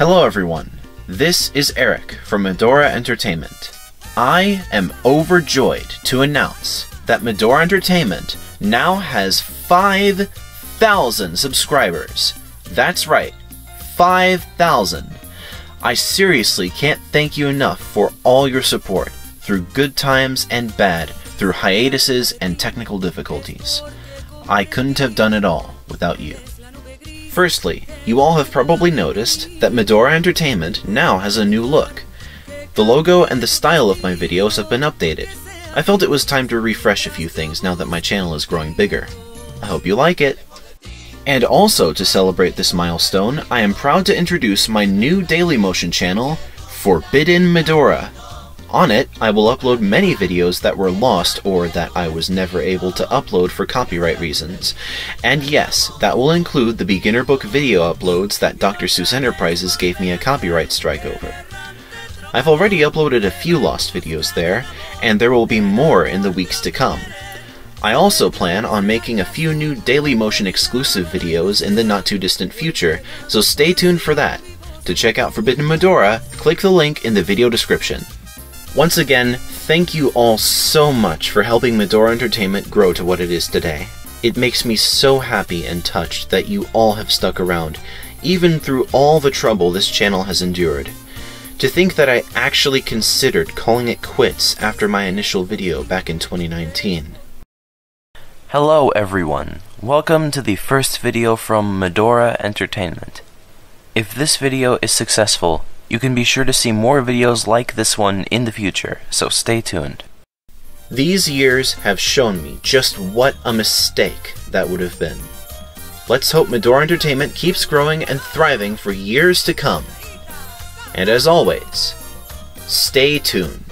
Hello everyone, this is Eric from Medora Entertainment. I am overjoyed to announce that Medora Entertainment now has 5,000 subscribers. That's right, 5,000. I seriously can't thank you enough for all your support, through good times and bad, through hiatuses and technical difficulties. I couldn't have done it all without you. Firstly, you all have probably noticed that Medora Entertainment now has a new look. The logo and the style of my videos have been updated. I felt it was time to refresh a few things now that my channel is growing bigger. I hope you like it! And also to celebrate this milestone, I am proud to introduce my new Daily Motion channel, Forbidden Medora. On it, I will upload many videos that were lost or that I was never able to upload for copyright reasons. And yes, that will include the beginner book video uploads that Dr. Seuss Enterprises gave me a copyright strike over. I've already uploaded a few lost videos there, and there will be more in the weeks to come. I also plan on making a few new Daily Motion exclusive videos in the not too distant future, so stay tuned for that. To check out Forbidden Medora, click the link in the video description. Once again, thank you all so much for helping Medora Entertainment grow to what it is today. It makes me so happy and touched that you all have stuck around, even through all the trouble this channel has endured. To think that I actually considered calling it quits after my initial video back in 2019. Hello everyone, welcome to the first video from Medora Entertainment. If this video is successful, you can be sure to see more videos like this one in the future, so stay tuned. These years have shown me just what a mistake that would have been. Let's hope Medora Entertainment keeps growing and thriving for years to come. And as always, stay tuned.